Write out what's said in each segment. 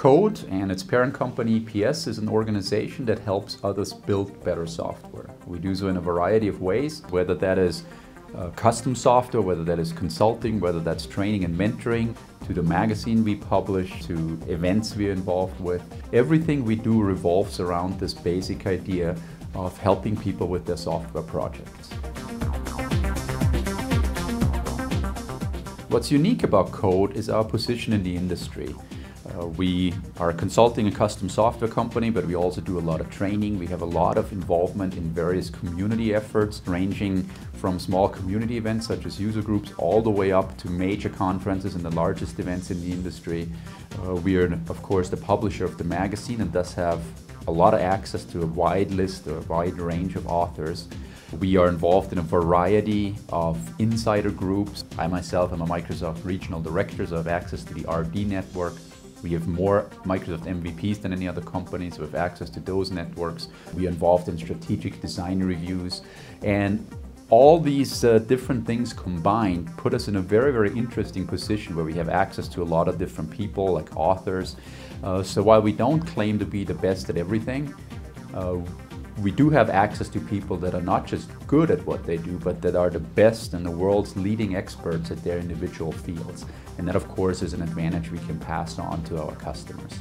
Code and its parent company EPS is an organization that helps others build better software. We do so in a variety of ways, whether that is uh, custom software, whether that is consulting, whether that's training and mentoring, to the magazine we publish, to events we're involved with. Everything we do revolves around this basic idea of helping people with their software projects. What's unique about Code is our position in the industry. Uh, we are consulting and custom software company, but we also do a lot of training. We have a lot of involvement in various community efforts, ranging from small community events such as user groups all the way up to major conferences and the largest events in the industry. Uh, we are, of course, the publisher of the magazine and thus have a lot of access to a wide list, or a wide range of authors. We are involved in a variety of insider groups. I myself am a Microsoft Regional Director, so I have access to the RD network. We have more Microsoft MVPs than any other company, so we have access to those networks. We are involved in strategic design reviews. And all these uh, different things combined put us in a very, very interesting position where we have access to a lot of different people, like authors. Uh, so while we don't claim to be the best at everything, uh, we do have access to people that are not just good at what they do, but that are the best and the world's leading experts at their individual fields. And that, of course, is an advantage we can pass on to our customers.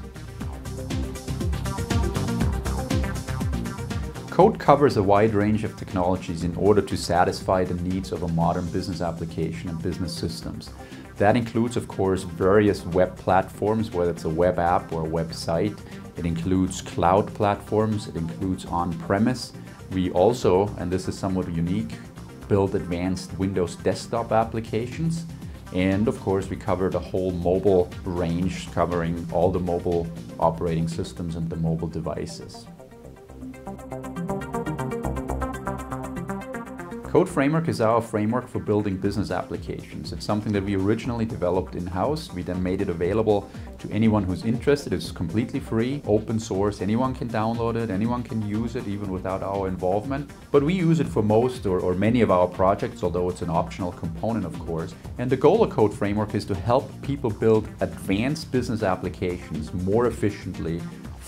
Code covers a wide range of technologies in order to satisfy the needs of a modern business application and business systems. That includes, of course, various web platforms, whether it's a web app or a website. It includes cloud platforms, it includes on-premise. We also, and this is somewhat unique, build advanced Windows desktop applications. And of course, we cover the whole mobile range, covering all the mobile operating systems and the mobile devices. Code Framework is our framework for building business applications. It's something that we originally developed in-house. We then made it available to anyone who's interested. It's completely free, open source. Anyone can download it, anyone can use it even without our involvement. But we use it for most or, or many of our projects, although it's an optional component, of course. And the goal of Code Framework is to help people build advanced business applications more efficiently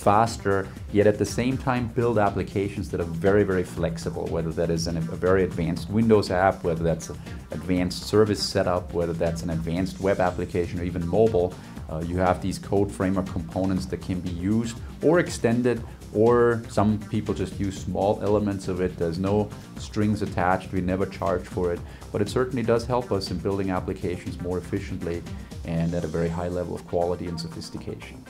faster, yet at the same time build applications that are very, very flexible, whether that is an, a very advanced Windows app, whether that's an advanced service setup, whether that's an advanced web application or even mobile. Uh, you have these code framework components that can be used or extended or some people just use small elements of it. There's no strings attached, we never charge for it, but it certainly does help us in building applications more efficiently and at a very high level of quality and sophistication.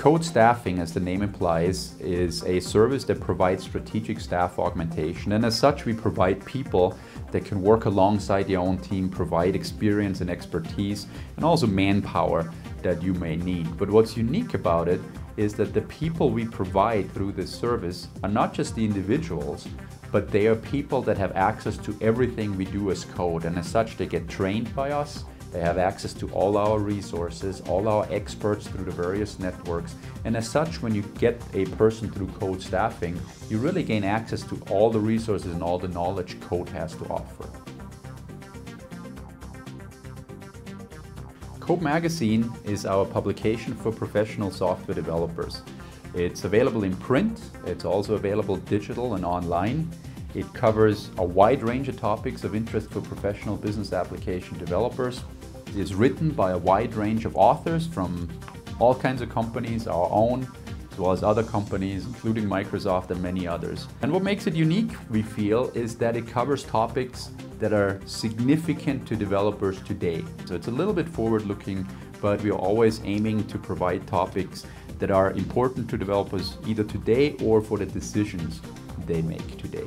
Code staffing, as the name implies, is a service that provides strategic staff augmentation. And as such, we provide people that can work alongside your own team, provide experience and expertise, and also manpower that you may need. But what's unique about it is that the people we provide through this service are not just the individuals, but they are people that have access to everything we do as code. And as such, they get trained by us they have access to all our resources, all our experts through the various networks. And as such, when you get a person through Code Staffing, you really gain access to all the resources and all the knowledge Code has to offer. Code Magazine is our publication for professional software developers. It's available in print, it's also available digital and online. It covers a wide range of topics of interest for professional business application developers is written by a wide range of authors from all kinds of companies, our own, as well as other companies, including Microsoft and many others. And what makes it unique, we feel, is that it covers topics that are significant to developers today. So it's a little bit forward-looking, but we are always aiming to provide topics that are important to developers either today or for the decisions they make today.